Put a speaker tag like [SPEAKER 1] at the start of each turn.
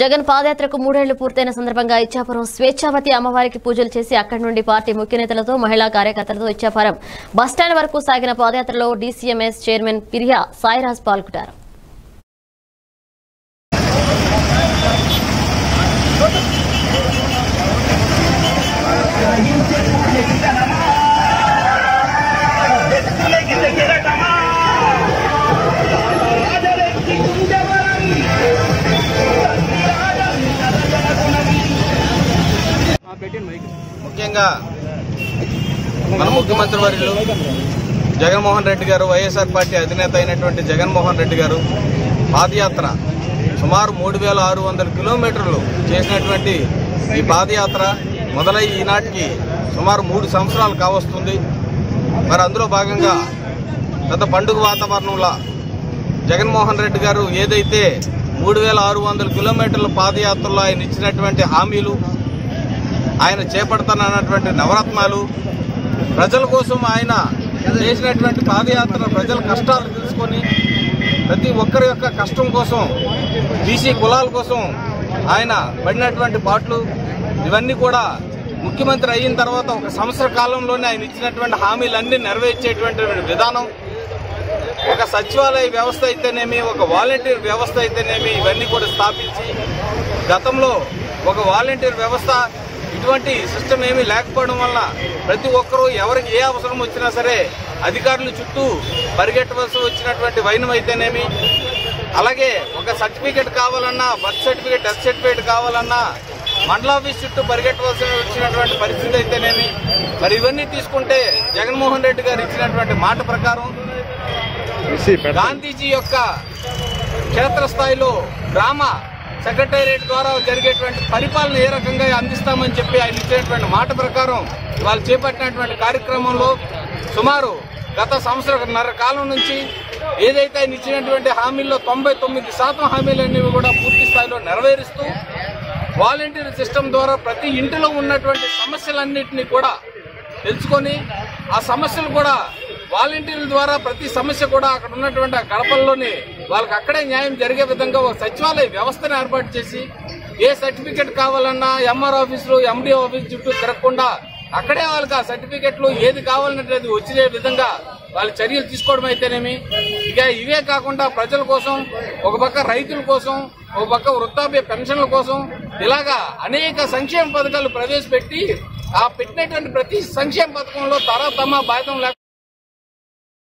[SPEAKER 1] జగన్ పాదయాత్రకు మూడేళ్ళు పూర్తయిన సందర్భంగా ఇచ్చాపురం స్వేచ్ఛావతి అమ్మవారికి పూజలు చేసి అక్కడి నుండి పార్టీ ముఖ్య నేతలతో మహిళా కార్యకర్తలతో ఇచ్చాపురం. బస్టాండ్ వరకు సాగిన పాదయాత్రలో డీసీఎంఎస్ చైర్మన్ పిరియా సాయిరాజ్ పాల్గొన్నారు.
[SPEAKER 2] ముఖ్యంగా మన ముఖ్యమంత్రి వర్యులు జగన్మోహన్ రెడ్డి గారు వైఎస్ఆర్ పార్టీ అధినేత అయినటువంటి జగన్మోహన్ రెడ్డి గారు పాదయాత్ర సుమారు మూడు వేల ఆరు వందల కిలోమీటర్లు చేసినటువంటి ఈ పాదయాత్ర మొదలై ఈనాటికి సుమారు మూడు సంవత్సరాలు కావస్తుంది. మరి అందులో భాగంగా గత పండుగ వాతావరణంలో జగన్మోహన్ రెడ్డి గారు ఏదైతే మూడు వేల ఆరు వందల కిలోమీటర్ల పాదయాత్రలో ఆయన ఇచ్చినటువంటి హామీలు ఆయన చేపడతానన్నటువంటి నవరత్నాలు ప్రజల కోసం ఆయన చేసినటువంటి పాదయాత్ర ప్రజల కష్టాలు తెలుసుకొని ప్రతి ఒక్కరి యొక్క కష్టం కోసం బీసీ కులాల కోసం ఆయన పడినటువంటి పాటలు ఇవన్నీ కూడా ముఖ్యమంత్రి అయిన తర్వాత ఒక సంవత్సర కాలంలోనే ఆయన ఇచ్చినటువంటి హామీలన్నీ నెరవేర్చేటువంటి విధానం ఒక సచివాలయ వ్యవస్థ అయితేనేమి ఒక వాలంటీర్ వ్యవస్థ అయితేనేమి ఇవన్నీ కూడా స్థాపించి గతంలో ఒక వాలంటీర్ వ్యవస్థ ఇటువంటి సిస్టమ్ ఏమీ లేకపోవడం వల్ల ప్రతి ఒక్కరూ ఎవరికి ఏ అవసరం వచ్చినా సరే అధికారుల చుట్టూ పరిగెట్టవలసి వచ్చినటువంటి వైనం అయితేనేమి? అలాగే ఒక సర్టిఫికేట్ కావాలన్నా బర్త్ సర్టిఫికేట్ డెత్ సర్టిఫికేట్ కావాలన్నా మండలాఫీస్ చుట్టూ పరిగెట్టవలసి వచ్చినటువంటి పరిస్థితి అయితేనేమి? మరి ఇవన్నీ తీసుకుంటే జగన్మోహన్ రెడ్డి గారు ఇచ్చినటువంటి మాట ప్రకారం గాంధీజీ యొక్క క్షేత్రస్థాయిలో గ్రామ సెక్రటేరియట్ ద్వారా జరిగేటువంటి పరిపాలన ఏ రకంగా అందిస్తామని చెప్పి ఆయన ఇచ్చినటువంటి మాట ప్రకారం వాళ్ళు చేపట్టినటువంటి కార్యక్రమంలో సుమారు గత సంవత్సరన్నర కాలం నుంచి ఏదైతే ఆయన ఇచ్చినటువంటి హామీల్లో తొంభై తొమ్మిది శాతం హామీలన్నీ కూడా పూర్తి స్థాయిలో నెరవేరుస్తూ వాలంటీర్ సిస్టమ్ ద్వారా ప్రతి ఇంటిలో ఉన్నటువంటి సమస్యలన్నింటినీ కూడా తెలుసుకొని ఆ సమస్యలు కూడా వాలంటీర్ల ద్వారా ప్రతి సమస్య కూడా అక్కడ ఉన్నటువంటి ఆ గడపల్లోని వాళ్ళకి అక్కడే న్యాయం జరిగే విధంగా ఒక సచివాలయ వ్యవస్థను ఏర్పాటు చేసి ఏ సర్టిఫికెట్ కావాలన్నా ఎంఆర్ ఆఫీసులు ఎండి ఆఫీస్ చుట్టూ తిరగకుండా అక్కడే వాళ్ళకి ఆ సర్టిఫికెట్లు ఏది కావాలంటే వచ్చే విధంగా వాళ్ళు చర్యలు తీసుకోవడం అయితేనేమి. ఇక ఇవే కాకుండా ప్రజల కోసం ఒక పక్క రైతుల కోసం ఒక పక్క వృద్ధాప్య పెన్షన్ల కోసం ఇలాగా అనేక సంక్షేమ పథకాలు ప్రవేశపెట్టి ఆ పెట్టినటువంటి ప్రతి సంక్షేమ పథకంలో తరతమ బాధ్యతం లేకుండా